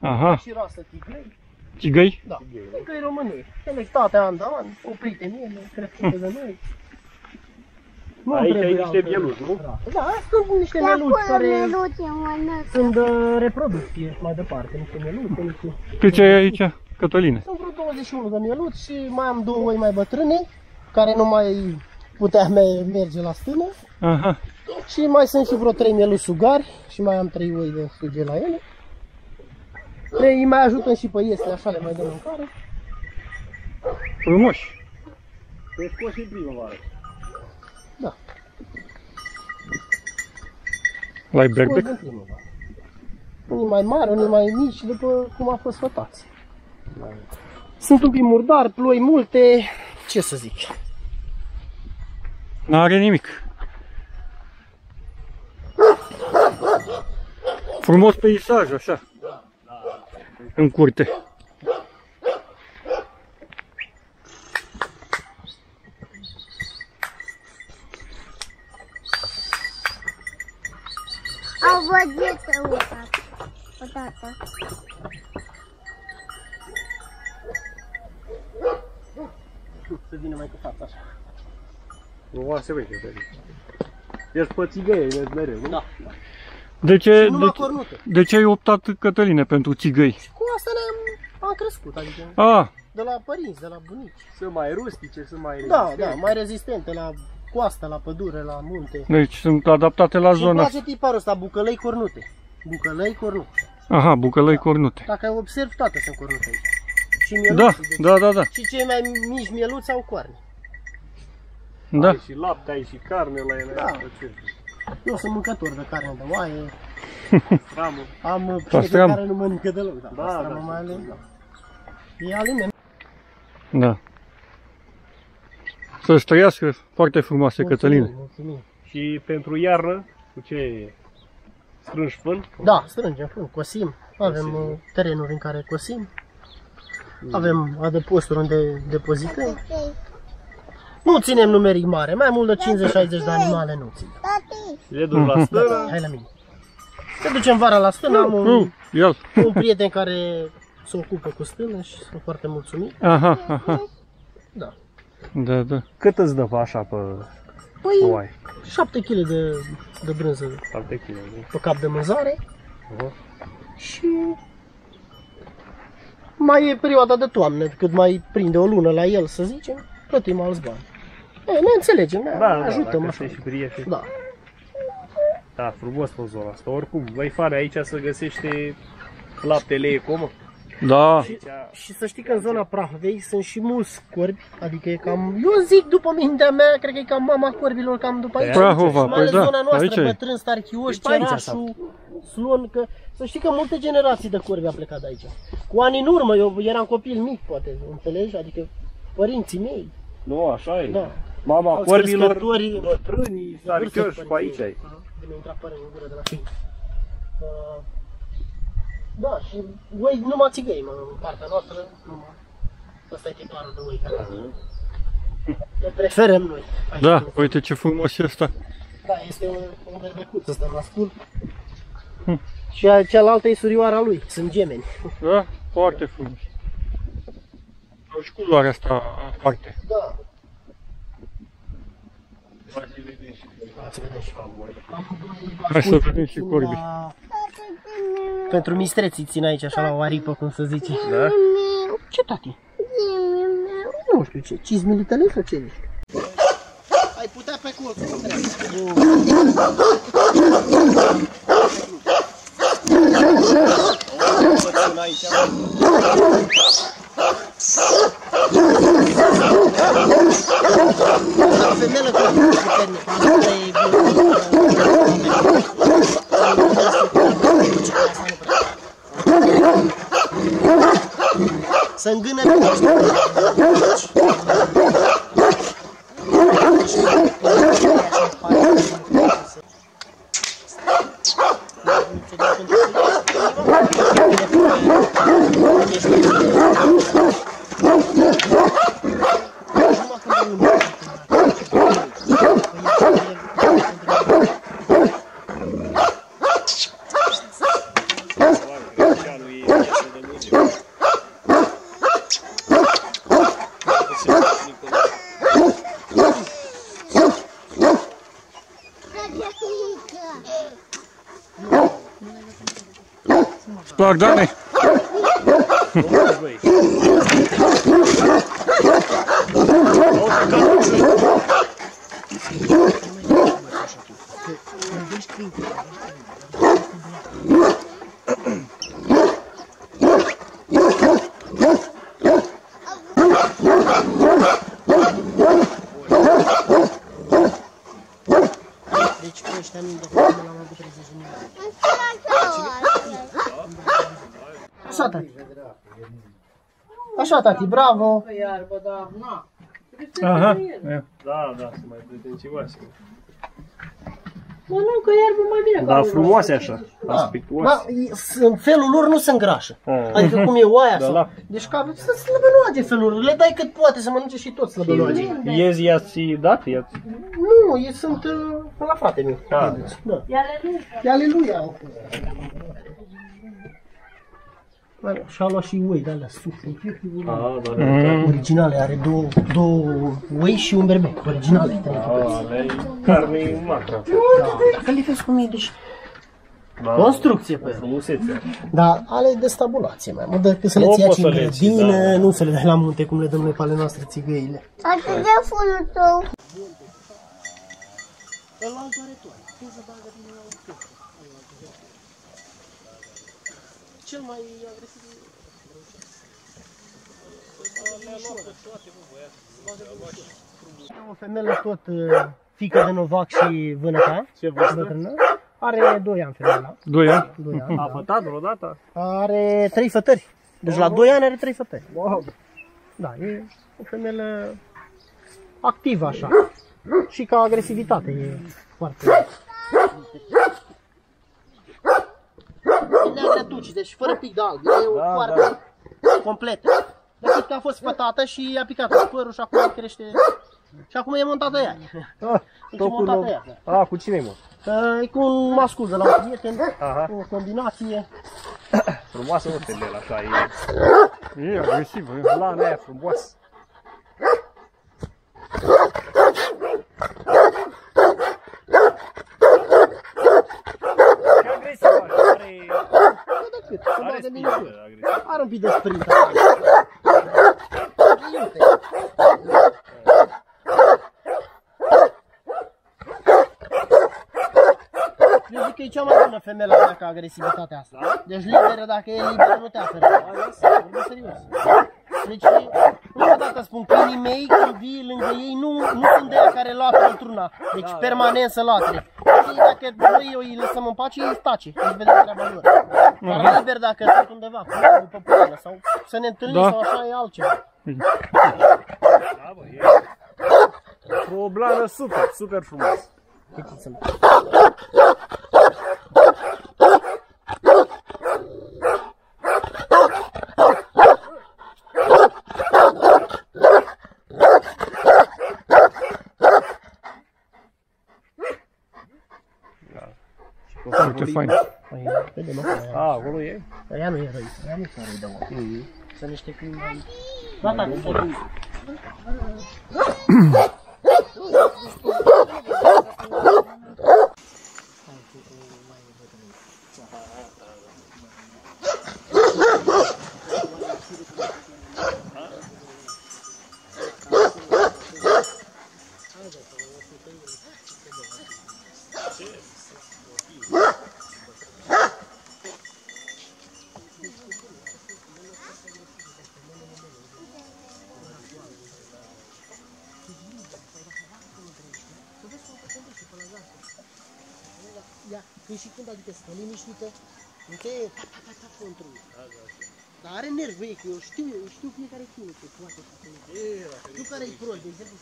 Aha, și rasă tigrei. țigăi? Da, tigrei românești. Selectate an de an, oprite miele, crescute de noi. Nu Aici ai trebuie niște altă mieluși, nu? rasă. Da, sunt niște De mieluși acolo care mieluțe mănânc. sunt de reproducție mai departe. Niște mieluși, niște... Câți ai aici, Cătăline? Sunt vreo 21 de mieluți și mai am două oi mai bătrâne, care nu mai putea me- merge la stână. Aha, Și mai sunt și vreo 3 mieluși sugari și mai am 3 oi de suge la ele. Le îi mai ajutăm și pe iesle, așa le mai dăm mâncare. frumoși. Te scoți și în primăvară. Da. Lai Scoți berbec? din primăvară. Unii mai mari, unii mai mici, după cum a fost fătați. Sunt un pic murdar, ploi multe, ce să zic. N-are nimic. Frumos peisaj, așa. În curte. Au văzut uita. Odată. Să vină mai cu fața așa. Nu se vede, vede. Ești pe țigăie, vezi mereu, nu? Da. De ce, Și numai de, cornute. de ce ai optat, Cătăline, pentru țigăi? Cu asta ne-am am crescut, adică Ah, de la părinți, de la bunici. Sunt mai rustice, sunt mai Da, rezistente. da, mai rezistente la coastă, la pădure, la munte. deci sunt adaptate la Și îmi zona. place tiparul ăsta, bucălăi cornute. Bucălăi cornute. Aha, bucălăi cornute. Dacă observi, toate sunt cornute aici. Și Da, mieluții, deci. da, da, da. Și cei mai mici mieluți au coarne. Da. Ai și lapte, ai și carne la ele. Da. asta ce? Eu sunt mâncător de carne de oaie, Ramă. am prieteni Pastram. care nu mănâncă deloc, da, Da, pastramă da. mai ales, da. E aliment. Da. Să-ți trăiască foarte frumoase, Cătăline. Mulțumim, mulțumim. Și pentru iarnă, cu ce strângi fân? Da, strângem fân, cosim. Avem uh, terenuri în care cosim. Avem adăposturi unde depozităm. Nu ținem numeric mare, mai mult de 50-60 de animale nu ținem. Tati, Le duci la stână, Hai la mine. Ne ducem vara la stână, am un, Uh, el. un prieten care se ocupă cu stână și sunt foarte mulțumit. Aha, aha. Da. Da, da. cât îți dă așa pe Păi, oai? 7 kg de, de brânză 7 kg. nu? pe cap de mânzare Aha. și mai e perioada de toamnă, cât mai prinde o lună la el, să zicem, plătim alți bani. E, ne înțelegem, ne Da, da, ajutăm dacă așa. sunt și prieteni. Da. Da, frumos pe zona asta. Oricum, voi fare aici să găsește laptele eco, mă. Da. Aici, Și să știi că în zona Prahovei sunt și mulți corbi, adică e cam, eu zic după mintea mea, cred că e cam mama corbilor cam după aici. Prahova, Și mai ales păi da, zona noastră, aici e. bătrân, starchioși, E pe aici, cerașul, slon, că să știi că multe generații de corbi au plecat de aici. Cu ani în urmă, eu eram copil mic, poate, înțelegi? Adică părinții mei, Nu, așa e. da. Mama Alți corbilor, crescători, bătrânii, sarchioși, pe aici ai. Aha, Vine intra părere în gură de la fii. Uh, Da, și voi numai țigăi, mă, în partea noastră, numai. Ăsta e tiparul de oi care le preferăm noi. Aici. Da, uite ce frumos e ăsta. Da, este un, un berbecuț ăsta mascul. Și a- cealaltă e surioara lui, sunt gemeni. Da? Foarte frumos. Au și culoarea asta aparte. Da. Să vedem și Hai să vedem și corbii. La... Pentru mistreții țin aici așa la o aripă, cum să zice. Da? Ce tati? Nu știu ce, 5 militele sau ce ești? Ai putea pe colț, nu trebuie. Femeia cu puternic, asta e Să îngână pe Sparg, Dani. Băi. Auzi, ca- Deci cu ăștia nu de acum l-am avut 30 de minute. Așa, tati. Așa, tati, bravo. Aha. Da, da, sunt mai pretențioase. Mănâncă iarbă mai bine. Dar ca frumoase așa, Da, aspictuoase. e- în felul lor nu se îngrașă. Ah. Adică cum e oaia Da, sau... la- Deci ca să slăbănoage felul lor. Le dai cât poate să mănânce și tot slăbănoage. Iezi i-ați dat? I-ați... Nu, ei sunt uh, la frate meu. Ah. Da. E ale lui. E aleluia. Bă, Și-a luat și ui de alea suflet. Ah, da, Mm. Originale, are două, două ui și un berbec. Originale. Ah, le carne macra. Dacă le vezi cum e, deci Da. construcție pe el. Frumusețe. Dar ale de stabulație, mai mult decât să le Nu ții aici poți să în le ții, grădină, da. nu să le dai la munte cum le dăm noi pe ale noastre țigăile. Atât de fulul tău. Îl altul are toate. Cum să bagă din la un foc. Cel mai agresiv e o femeie tot uh, fică de Novac și vânăta. Ce vârstă? Bătrână. Are 2 ani femeia. Doi ani? 2 ani. A fătat vreodată? Are 3 fătări. Deci la 2 ani are 3 fătări. Wow. Da, e o femeie activă așa. Și ca agresivitate e foarte... Neagră tuci, deci fără pic de alb. E o Da, coartă completă. Decât că a fost fătată și a picat în părul și acum crește... Și acum e montată ea. Ah, Deci e tot cu montată nou. ea. Ah, cu cine mă? Uh, E cu un mascul de la un prieten, Aha. o combinație. Frumoasă mă femeie așa, e E agresivă. e. lana aia frumoasă. Ce agresivă așa, are... Nu de cât, să Are bage spină miniatură. Agresivă. Are un pic de sprint. Iute. Eu zic că e cea mai bună femeie la mea ca agresivitatea asta. Deci liberă, dacă e liberă, nu te apără. Vorbim serios. Deci, încă o dată spun, câinii mei, când vii lângă ei, nu, nu sunt de aia care latră într-una. Deci permanent să latre. Ei, dacă noi îi lăsăm în pace, ei tace. Își vedem treaba lor. Dar liber dacă sunt undeva, cu locul pe poiană, sau să ne întâlnim Da. sau așa e altceva. Da, bă, e... O blană super, super frumos. Uitați-mă. Foarte fain. Păi, vedem, mă, aia- A, acolo e? Aia nu e răi, aia nu e răi de om. Sunt niște câini mai... Gata, cu fotul. Ia, păi și când adică stă liniștită, nu te tap, tap, tap, tap, control. Dar are nervi, că eu știu, eu știu fiecare câine ce poate să Nu care e prost, de exemplu,